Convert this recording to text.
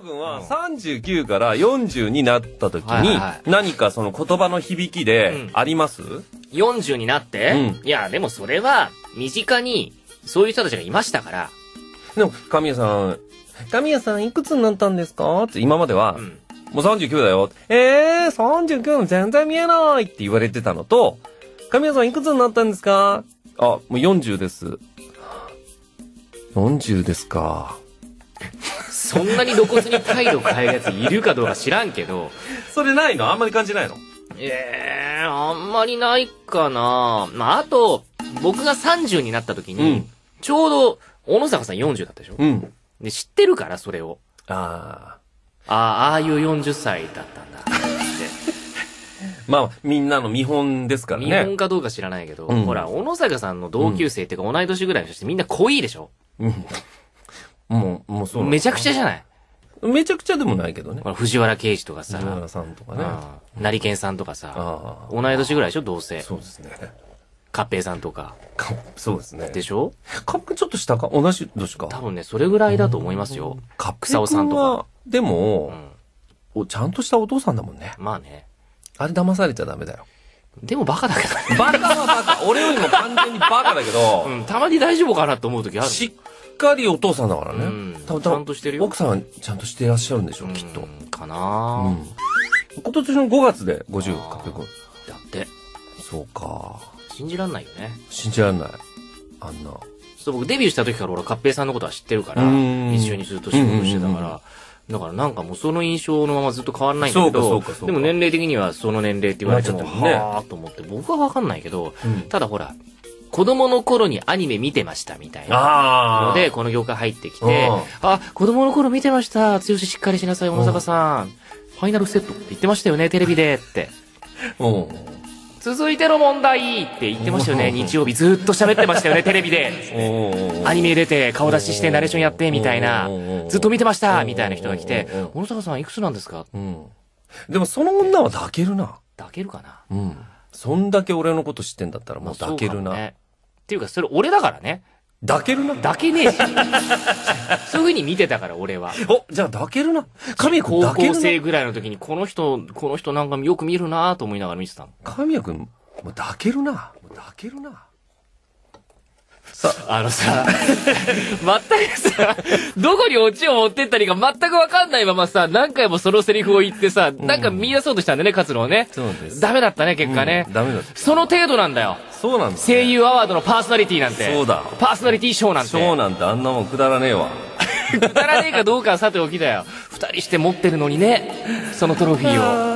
谷君は39から40になった時にはいはいはい。何かその言葉の響きであります、40になって、うん。いや、でもそれは、身近に、そういう人たちがいましたから、でも、神谷さん、神谷さんいくつになったんですか？って今までは、うん。もう39だよ。えー、39の全然見えないって言われてたのと、神谷さんいくつになったんですか？あ、もう40です。40ですか。そんなに露骨に態度変えるやついるかどうか知らんけど、それないの？あんまり感じないの？ええあんまりないかなまあ、あと、僕が30になった時に、うんちょうど、小野坂さん40だったでしょ、うん。で、知ってるから、それを。あああ、ああいう40歳だったんだ。って。ー。まあ、みんなの見本ですから見ね。本かどうか知らないけど、うんほら、小野坂さんの同級生っていうか同い年ぐらいの人ってみんな濃いでしょ？うん。もそうめちゃくちゃじゃない？めちゃくちゃでもないけどねほ。ら、藤原刑事とかさ、藤原さんとかね。成健さんとかさ、あ同い年ぐらいでしょ？どうせ。そうですね。カッペイさんとか。かそうですね。でしょ？カップちょっと下か？同じ年か。多分ね、それぐらいだと思いますよ。カップ草尾さんとかは。でもう、ん。おちゃんとしたお父さんだもんね。まあね。あれ騙されちゃダメだよ。でもバカだけどね。バカはバカ。俺よりも完全にバカだけど、うん、たまに大丈夫かなと思う時ある。しっかりお父さんだからね。うん多分ちゃんとしてるよ奥さんはちゃんとしてらっしゃるんでしょう、きっと。うんかうな、ん。今年の5月で50カップ君。だって、そうか。信じらんないよね。信じられない。あんな。そう、僕デビューした時から俺、カッペイさんのことは知ってるから、うん一緒にずっと仕事してたうんうんうんから、だからなんかもうその印象のままずっと変わらないんだけど、でも年齢的にはその年齢って言われちゃってるねはぁーと思って、僕はわかんないけど、うんただほら、子供の頃にアニメ見てましたみたいな。あので、この業界入ってきてうん、あ、子供の頃見てました。剛しっかりしなさい、小野坂さん。ファイナルセットって言ってましたよね、テレビでって。うん。続いての問題って言ってましたよね、うん日曜日ずっと喋ってましたよね、テレビで。おアニメ出て顔出ししてナレーションやってみたいなうん、ずっと見てましたみたいな人が来てうん、小野坂さんいくつなんですか？うん。でもその女は抱けるな。抱けるかな？うん。そんだけ俺のこと知ってんだったらもう抱けるな。っていうか、それ俺だからね。抱けるな。抱けねえし。そういう風に見てたから、俺は。お、じゃあ抱けるな。神谷君高校。生ぐらいの時に、この人、この人なんかよく見るなと思いながら見てたの。神谷君、もう抱けるな。抱けるな。さあのさ、全くさ、どこにオチを持ってったりか全くわかんないままさ、何回もそのセリフを言ってさ、なんか見出そうとしたんだね、勝つのをね。そうですダメだったね、結果ねうん。ダメだったその程度なんだよ。そうなんだ、声優アワードのパーソナリティなんて。そうだパーソナリティ賞なんて。そうなんてあんなもんくだらねえわ。くだらねえかどうかはさておきだよ。二人して持ってるのにね、そのトロフィーを。